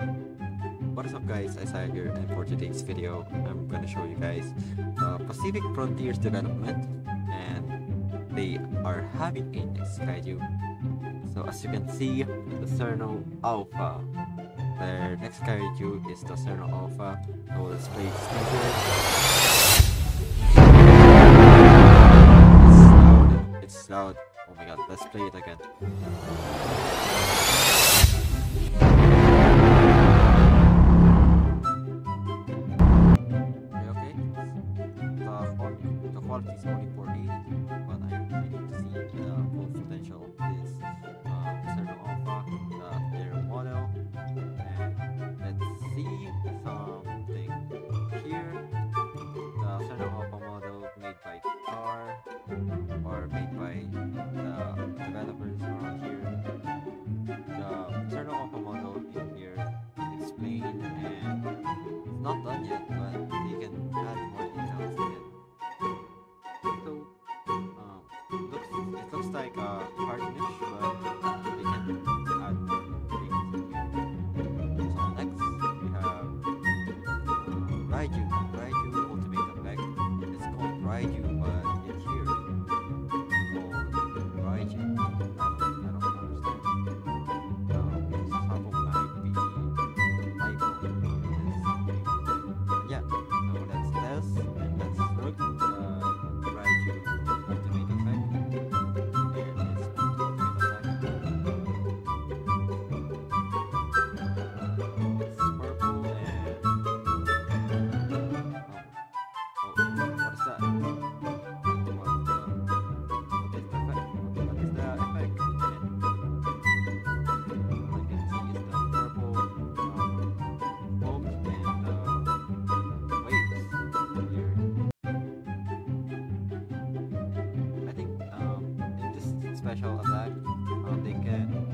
What is up guys, Isaah here and for today's video, I'm gonna show you guys uh, Pacific Frontiers development and they are having a next kaiju. So as you can see, the Cherno Alpha. Their next kaiju is the Cherno Alpha. Let's play its. It's loud. It's loud. Oh my god, let's play it again. Falk is only special attack. Um, they can